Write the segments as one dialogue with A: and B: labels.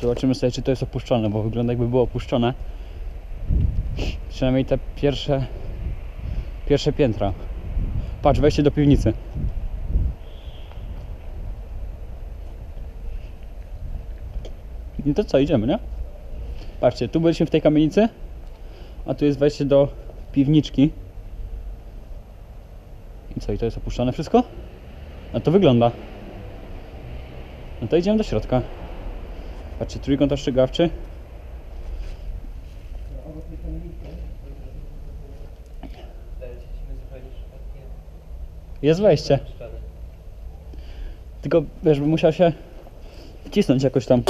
A: Zobaczymy sobie, czy to jest opuszczone, bo wygląda jakby było opuszczone. Przynajmniej te pierwsze, pierwsze piętra. Patrz, wejście do piwnicy. I to co, idziemy, nie? Patrzcie, tu byliśmy w tej kamienicy, a tu jest wejście do piwniczki. I co, i to jest opuszczone wszystko? No to wygląda. No to idziemy do środka. Patrzcie, trójkąt ostrzegawczy. Jest wejście. Tylko wiesz, bym musiał się wcisnąć jakoś tam.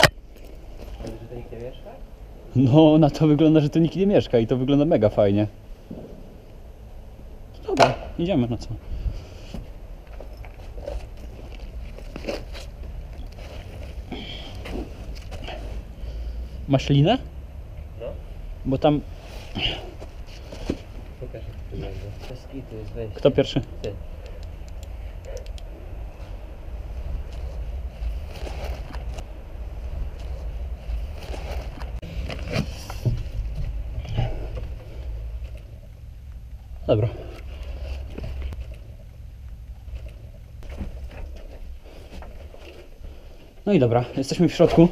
A: No, na to wygląda, że tu nikt nie mieszka i to wygląda mega fajnie. Dobra, idziemy, no co. Masz linę?
B: No.
A: Bo tam...
B: Pokaż jak to jest wejście.
A: Kto pierwszy?
B: Ty.
A: Dobra. No i dobra, jesteśmy w środku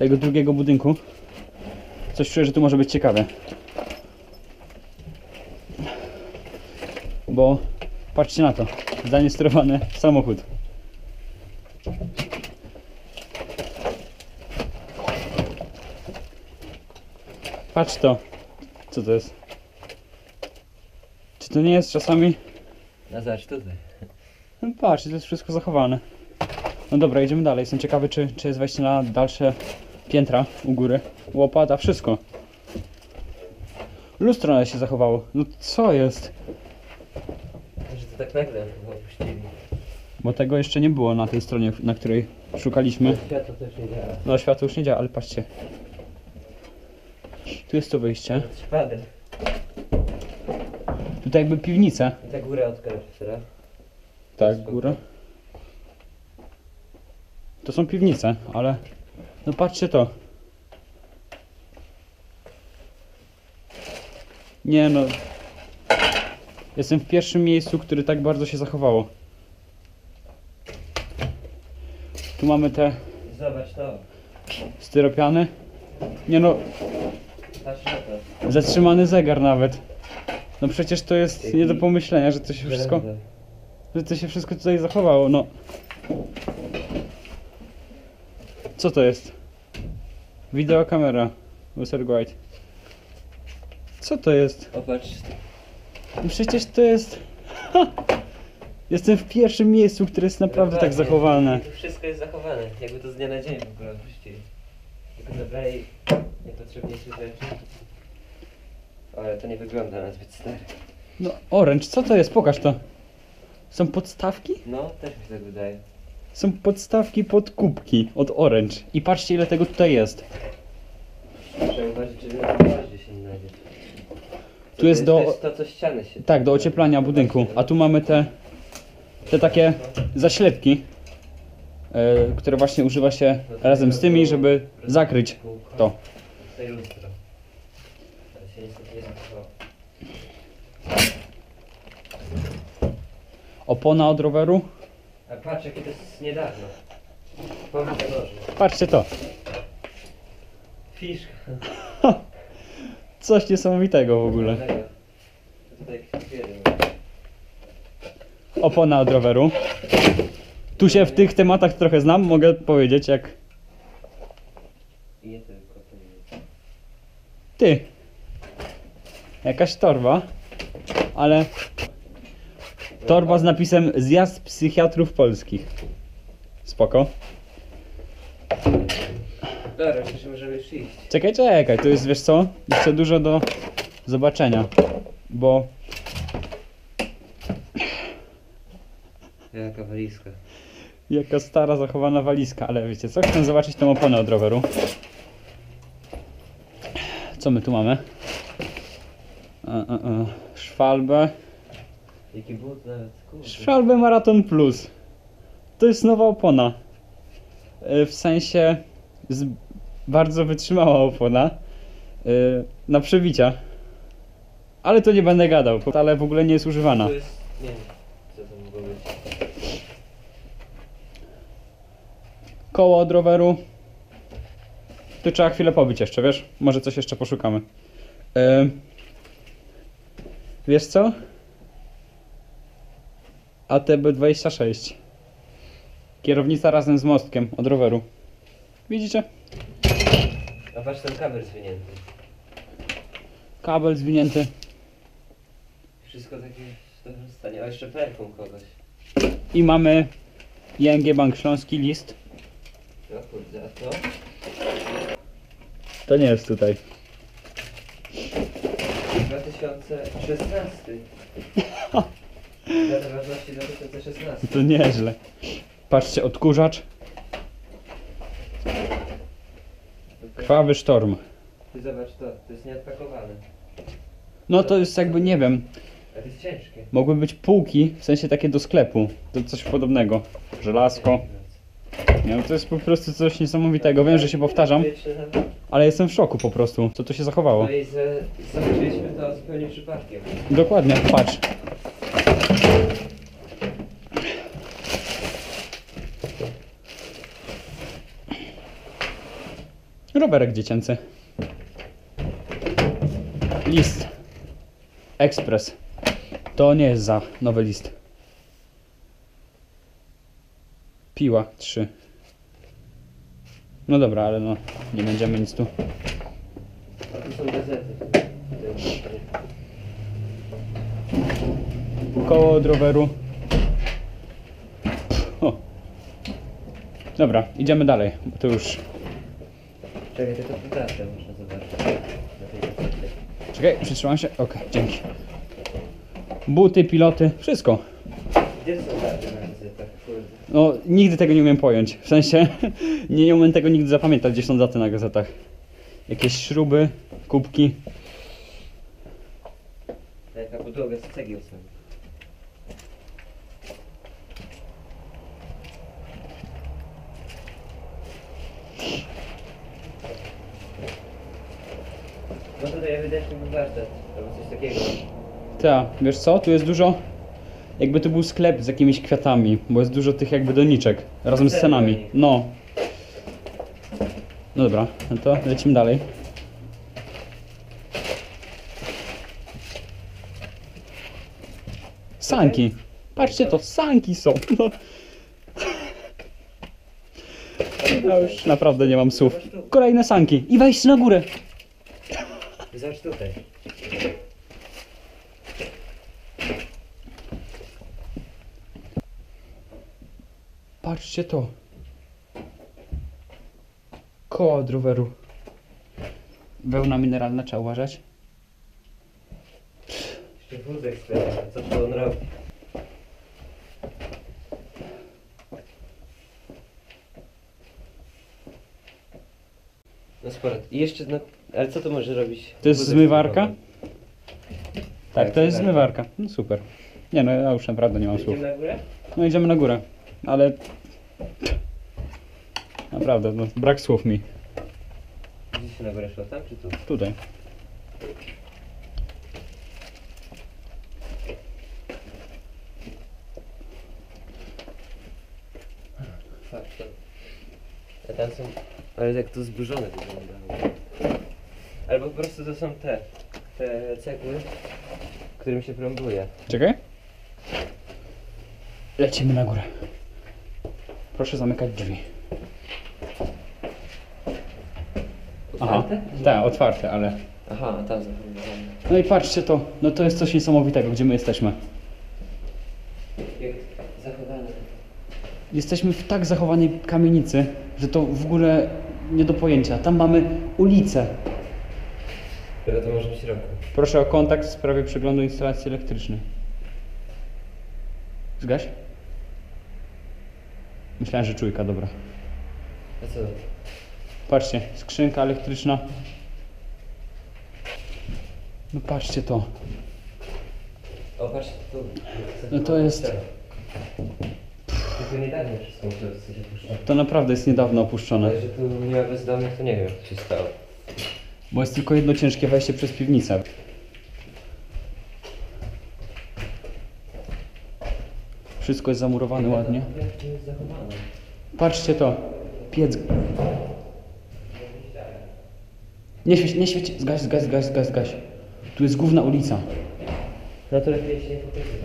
A: tego drugiego budynku. Coś czuję, że tu może być ciekawe. Bo patrzcie na to. Zdalnie sterowany samochód. Patrz to. Co to jest? Czy to nie jest czasami...
B: No zobacz tutaj.
A: No patrz, to jest wszystko zachowane. No dobra, idziemy dalej. Jestem ciekawy, czy, czy jest wejście na dalsze piętra u góry. Łopada, wszystko. Lustro nawet się zachowało. No co jest?
B: Że to tak nagle opuścili.
A: Bo tego jeszcze nie było na tej stronie, na której szukaliśmy.
B: Światło też nie działa.
A: No światło już nie działa, ale patrzcie. Tu jest to wyjście.
B: Szpadę.
A: Tutaj jakby piwnica.
B: I ta góra odkryć teraz.
A: Tak, góra. To są piwnice, ale... No patrzcie to. Nie no. Jestem w pierwszym miejscu, które tak bardzo się zachowało. Tu mamy te
B: Zobacz to.
A: styropiany. Nie no,
B: Patrz na to.
A: zatrzymany zegar nawet. No przecież to jest nie do pomyślenia, że to się wszystko, że to się wszystko tutaj zachowało, no. Co to jest? Wideokamera. User White. Co to jest?
B: Popatrz.
A: No przecież to jest... Ha! Jestem w pierwszym miejscu, które jest naprawdę tak
B: Dokładnie.
A: zachowane.
B: Wszystko jest zachowane. Jakby to z dnia na dzień w ogóle opuścili. Tylko zabrali najpotrzebniejsze rzeczy. Ale to nie wygląda na zbyt stare.
A: No Orange, co to jest? Pokaż to. Są podstawki?
B: No, też mi się tak wydaje.
A: Są podstawki pod kubki od Orange. I patrzcie ile tego tutaj jest. Tu jest do-
B: To co ściany się...
A: Tak, do ocieplania budynku. A tu mamy te, te takie zaślepki, e, które właśnie używa się razem z tymi, żeby zakryć to. Opona od roweru.
B: A patrz, jakie to jest niedawno. Noży.
A: Patrzcie to.
B: Fiszka.
A: Coś niesamowitego w ogóle.
B: Tutaj.
A: Opona od roweru. Tu się w tych tematach trochę znam, mogę powiedzieć jak
B: I nie tylko. to nie.
A: ty. Jakaś torba, ale torba z napisem Zjazd Psychiatrów Polskich. Spoko.
B: Dobra, już możemy już iść.
A: Czekaj, czekaj, tu jest, wiesz co, jeszcze dużo do zobaczenia, bo
B: Jaka walizka.
A: jaka stara, zachowana walizka, ale wiecie co, chcę zobaczyć tą oponę od roweru. Co my tu mamy? E, e, e. Szwalbę,
B: Jaki but nawet, kurde.
A: Szwalbę Marathon Plus. To jest nowa opona. E, W sensie z bardzo wytrzymała opona yy, na przebicia. Ale to nie będę gadał, ale w ogóle nie jest używana.
B: To jest, nie wiem, co to mogło być.
A: Koło od roweru. Tu trzeba chwilę pobić jeszcze, wiesz? Może coś jeszcze poszukamy. Yy, wiesz co? ATB26. Kierownica razem z mostkiem od roweru. Widzicie?
B: A patrz, ten kabel zwinięty.
A: Kabel zwinięty.
B: Wszystko takie w dobrym stanie. A jeszcze perfum kogoś.
A: I mamy ING Bank Śląski list.
B: O kurde, a to?
A: To nie jest tutaj.
B: 2016. Data ważności 2016.
A: To nieźle. Patrzcie, odkurzacz. Krwawy sztorm.
B: Ty zobacz to, to jest nieodpakowane.
A: No to jest jakby, nie wiem,
B: A to jest ciężkie.
A: mogły być półki, w sensie takie do sklepu. To coś podobnego. Żelazko. Nie wiem, to jest po prostu coś niesamowitego. Wiem, że się powtarzam, ale jestem w szoku po prostu, co tu się zachowało.
B: No i z- zabiliśmy to zupełnie przypadkiem.
A: Dokładnie, patrz. Rowerek dziecięcy. List. Ekspres. To nie jest za nowy list. Piła 3. No dobra, ale no nie będziemy nic tu.
B: Tu są gazety.
A: Koło od roweru. O. Dobra, idziemy dalej, bo to już...
B: Czekaj, tylko muszę zobaczyć.
A: Czekaj, przytrzymam się. Okej, dzięki. Buty, piloty, wszystko.
B: Gdzie są daty na gazetach? Kurde.
A: No, nigdy tego nie umiem pojąć. W sensie, nie umiem tego nigdy zapamiętać, gdzie są daty na gazetach. Jakieś śruby, kubki.
B: Jaka podłoga z cegieł są. Był warsztat, albo coś takiego.
A: Ta, wiesz co, tu jest dużo... Jakby to był sklep z jakimiś kwiatami, bo jest dużo tych jakby doniczek, razem z cenami. No. No dobra, no to lecimy dalej. Sanki. Patrzcie to, sanki są. No. Ja już naprawdę nie mam słów. Kolejne sanki. I wejście na górę.
B: Zobacz tutaj.
A: Patrzcie to. Koło od roweru. Wełna mineralna, trzeba uważać.
B: Jeszcze wózek co to on robi? No sporo. I jeszcze, no, ale co to może robić?
A: To jest zmywarka?
B: sklepany.
A: Tak, to jest zmywarka. No super. Nie no, ja już naprawdę nie mam słów.
B: Idziemy na górę?
A: No idziemy na górę, ale... Naprawdę, no, brak słów mi.
B: Gdzie się na górę szło? Tam czy tu?
A: Tutaj.
B: Tam. A tam są... Ale jak to zburzone wyglądało. Albo po prostu to są te... Te cegły, którym się plombuje.
A: Czekaj. Lecimy na górę. Proszę zamykać drzwi. Aha,
B: Otwarte?
A: tak, otwarte, ale...
B: Aha, a tam zapomniałem.
A: No i patrzcie to, no to jest coś niesamowitego, gdzie my jesteśmy.
B: Jak zachowane.
A: Jesteśmy w tak zachowanej kamienicy, że to w ogóle nie do pojęcia. Tam mamy ulicę.
B: Które to może być roku?
A: Proszę o kontakt w sprawie przeglądu instalacji elektrycznej. Zgaś? Myślałem, że czujka, dobra.
B: A co?
A: Patrzcie, skrzynka elektryczna. No patrzcie to.
B: O, patrz tu.
A: No to jest-
B: to niedawno wszystko musiało zostać opuszczone.
A: To naprawdę jest niedawno opuszczone.
B: Ale że tu nie ma bezdomnych, to nie wiem jak się stało.
A: Bo jest tylko jedno ciężkie wejście przez piwnicę. Wszystko jest zamurowane ładnie. Patrzcie to. Piec. Nie świeć, nie świeć. Zgaś, zgaś, zgaś, zgaś, zgaś. Tu jest główna ulica.
B: No to lepiej się nie.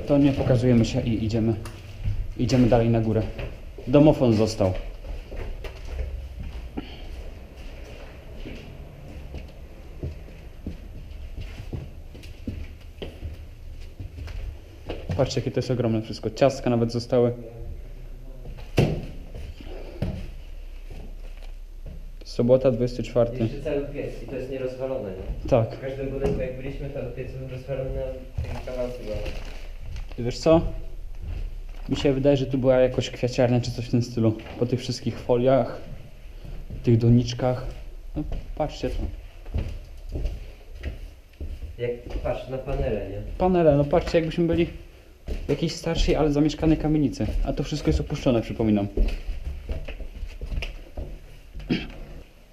A: To nie pokazujemy się i idziemy. Idziemy dalej na górę. Domofon został. Patrzcie, jakie to jest ogromne wszystko. Ciastka nawet zostały. Sobota 24.
B: Jeszcze cały piec i to jest nierozwalone, nie?
A: Tak.
B: W każdym budynku jak byliśmy, to piec był rozwalony na kawałki były.
A: Wiesz co? Mi się wydaje, że tu była jakoś kwiaciarnia czy coś w tym stylu. Po tych wszystkich foliach, tych doniczkach. No patrzcie to.
B: Jak patrz na panele, nie?
A: Panele, no patrzcie jakbyśmy byli jakiejś starszej, ale zamieszkanej kamienicy. A to wszystko jest opuszczone, przypominam.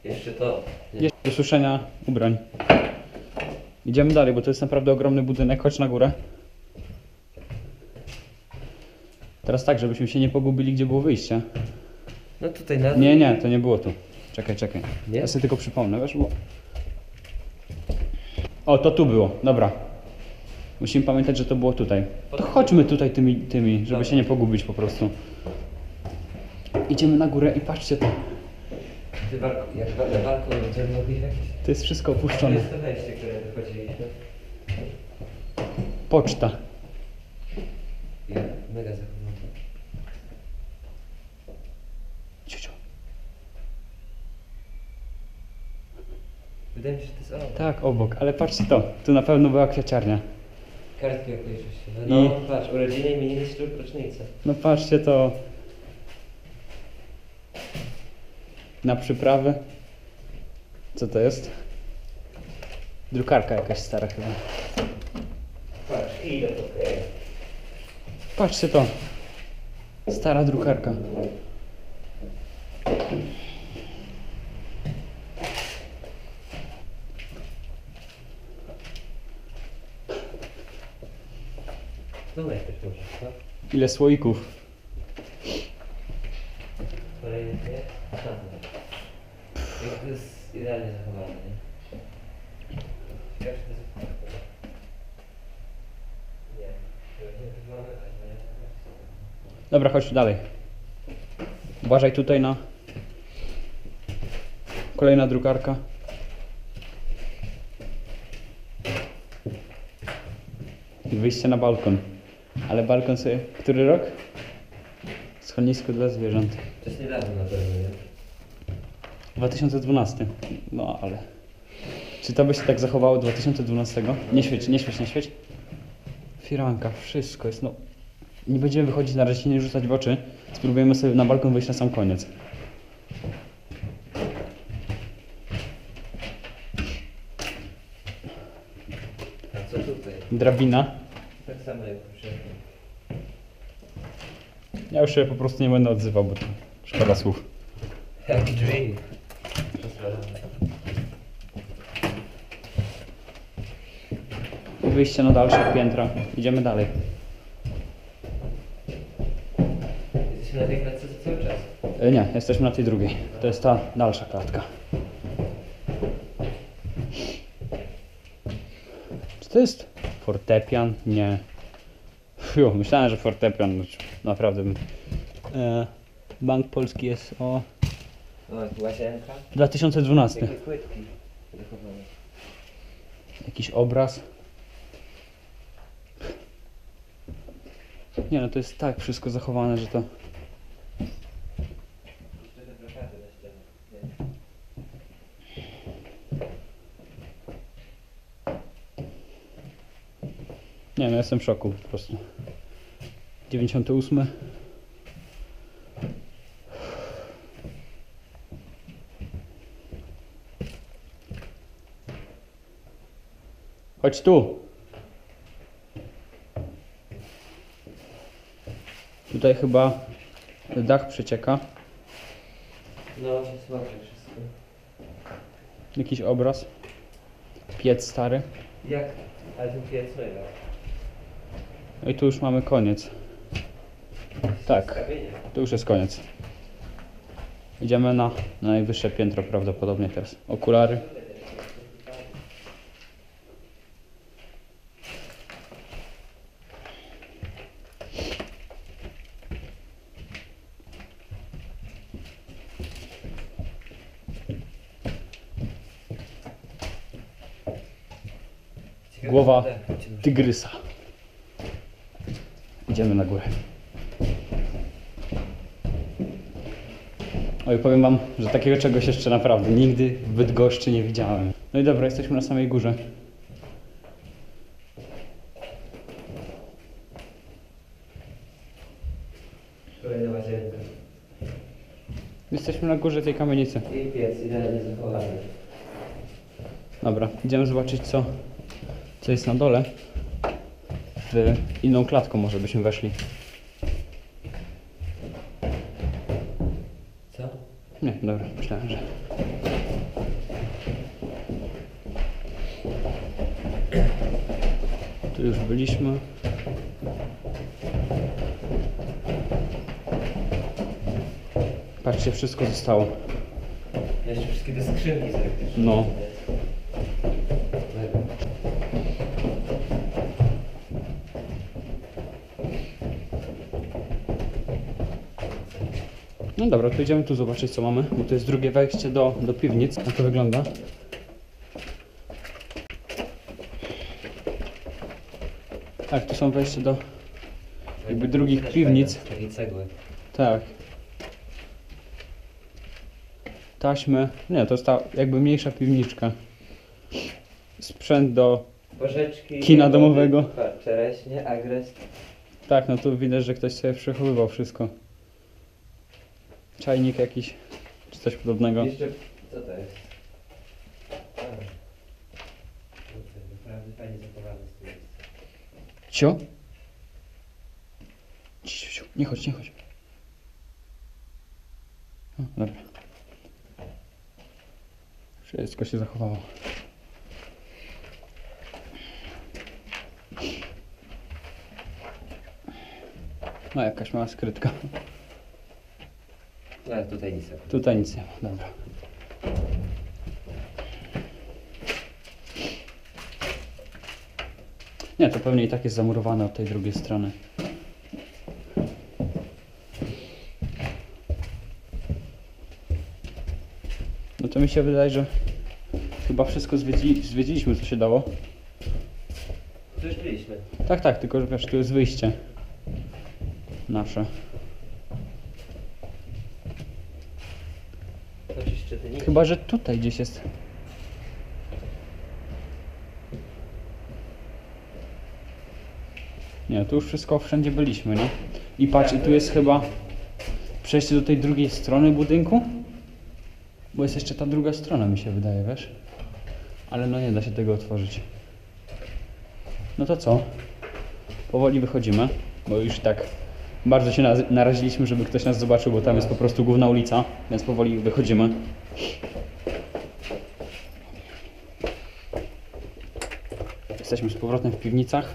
B: Jeszcze to. Nie.
A: Jest do suszenia ubrań. Idziemy dalej, bo to jest naprawdę ogromny budynek. Chodź na górę. Teraz tak, żebyśmy się nie pogubili, gdzie było wyjście.
B: No tutaj na
A: Nie, nie, to nie było tu. Czekaj, czekaj.
B: Nie?
A: Ja sobie tylko przypomnę, wiesz, bo... O, to tu było, dobra. Musimy pamiętać, że to było tutaj. To chodźmy tutaj tymi, tymi żeby
B: Dobra.
A: się nie pogubić po prostu. Idziemy na górę i patrzcie to.
B: Ty jak będziemy mogli.
A: To jest wszystko
B: To
A: opuszczone.
B: jest to wejście, które wchodziliśmy.
A: Poczta.
B: Ja, mega. Wydaje mi się, że to jest ono.
A: Tak, obok, ale patrzcie to. Tu na pewno była kwiaciarnia.
B: Kartki jakieś oczywiście. No
A: I-
B: patrz, urodziny, imieniny, ślub, rocznica.
A: No patrzcie to. Na przyprawy. Co to jest? Drukarka jakaś stara chyba.
B: Patrz, ile to.
A: Patrzcie to. Stara drukarka.
B: No najpierw może, no.
A: Ile słoików.
B: To jest idealnie zachowane, nie?
A: Dobra, chodź dalej. Uważaj tutaj na. Kolejna drukarka. I wyjście na balkon. Ale balkon sobie. Który rok? Schronisko dla zwierząt.
B: To jest niedawno na pewno, nie?
A: 2012. No ale. Czy to by się tak zachowało 2012? Nie świeć, nie świeć, nie świeć. Firanka, wszystko jest, no. Nie będziemy wychodzić na razie, nie rzucać w oczy. Spróbujemy sobie na balkon wyjść na sam koniec.
B: A co tutaj?
A: Drabina.
B: Tak samo jak poprzednio.
A: Ja już się po prostu nie będę odzywał, bo to szkoda słów.
B: Jaki drzwi?
A: Wyjście na dalsze piętra. Idziemy dalej.
B: Jesteśmy na tej klatce cały czas.
A: E, nie, jesteśmy na tej drugiej. To jest ta dalsza klatka. Czy to jest fortepian? Nie. Fiu, myślałem, że fortepian. no, Naprawdę. E, Bank Polski jest o
B: O, łazienka.
A: 2012.
B: Jakie płytki.
A: Jakiś obraz. Nie no, to jest tak wszystko zachowane, że to...
B: Jeszcze te plakaty na ścianach. Nie.
A: Nie no, jestem w szoku po prostu. 98. Chodź tu. Tutaj chyba Dach przecieka.
B: No, słabo wszystko.
A: Jakiś obraz. Piec stary.
B: Jak? Ale ten piec, no jak?
A: No i tu już mamy koniec. Tak, to już jest koniec. Idziemy na, na najwyższe piętro prawdopodobnie teraz. Okulary. Głowa. Tygrysa. Idziemy na górę. Oj, powiem wam, że takiego czegoś jeszcze naprawdę nigdy w Bydgoszczy nie widziałem. No i dobra, jesteśmy na samej górze.
B: Kolejna łazienka.
A: Jesteśmy na górze tej kamienicy.
B: I piec, idealnie zachowany.
A: Dobra, idziemy zobaczyć co, co jest na dole. W inną klatką może byśmy weszli.
B: Co?
A: Nie, dobra, myślałem, że... Tu już byliśmy. Patrzcie, wszystko zostało.
B: Jeszcze wszystkie te skrzynki zerkniesz.
A: No. No dobra, to idziemy tu zobaczyć co mamy, bo to jest drugie wejście do, do piwnic. Jak to wygląda? Tak, tu są wejście do... Jakby drugich piwnic.
B: cegły.
A: Tak. Taśmy. Nie, to jest ta jakby mniejsza piwniczka. Sprzęt do...
B: Porzeczki.
A: Kina domowego.
B: Czereśnie, agres.
A: Tak, no tu widać, że ktoś sobie przechowywał wszystko. Czajnik jakiś, czy coś podobnego.
B: Jeszcze, co to jest? A. Kurczę, Naprawdę fajnie zachowane z tym miejsce.
A: Cio? Ciu, ciu, ciu. Nie chodź, nie chodź. O, dobra. Wszystko się zachowało. No jakaś mała skrytka.
B: No tutaj nic. akurat.
A: Tutaj nic nie ma, dobra. Nie, to pewnie i tak jest zamurowane od tej drugiej strony. No to mi się wydaje, że chyba wszystko zwiedzi, zwiedziliśmy, co się dało.
B: Tu już byliśmy.
A: Tak, tak, tylko że wiesz, tu jest wyjście nasze.
B: To czy szczyty nic.
A: Chyba, że tutaj gdzieś jest. Nie, tu już wszystko wszędzie byliśmy, nie? I patrz, i tu jest chyba przejście do tej drugiej strony budynku? Bo jest jeszcze ta druga strona, mi się wydaje, wiesz? Ale no nie da się tego otworzyć. No to co? Powoli wychodzimy, bo już tak bardzo się naraziliśmy, żeby ktoś nas zobaczył, bo tam jest po prostu główna ulica, więc powoli wychodzimy. Jesteśmy z powrotem w piwnicach.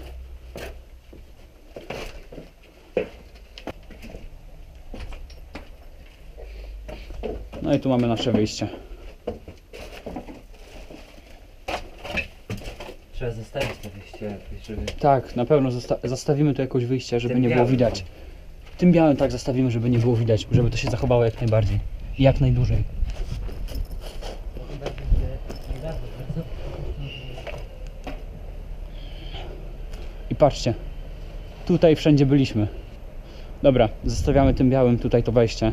A: No i tu mamy nasze wyjście.
B: Trzeba zostawić to wyjście jakoś, żeby...
A: Tak, na pewno zosta- zastawimy tu jakoś wyjście, żeby
B: Tym
A: nie było
B: białym.
A: widać. Tym białym tak zastawimy, żeby nie było widać, żeby to się zachowało jak najbardziej. Jak najdłużej. I patrzcie, tutaj wszędzie byliśmy. Dobra, zostawiamy tym białym tutaj to wejście.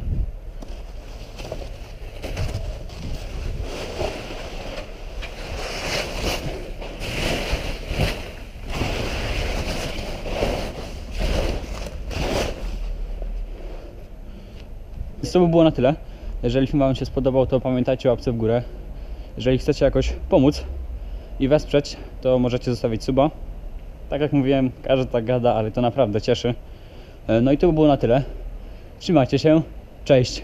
A: Więc to by było na tyle. Jeżeli film Wam się spodobał, to pamiętajcie o łapce w górę. Jeżeli chcecie jakoś pomóc i wesprzeć, to możecie zostawić suba. Tak jak mówiłem, każdy tak gada, ale to naprawdę cieszy. E, No i to by było na tyle. Trzymajcie się. Cześć.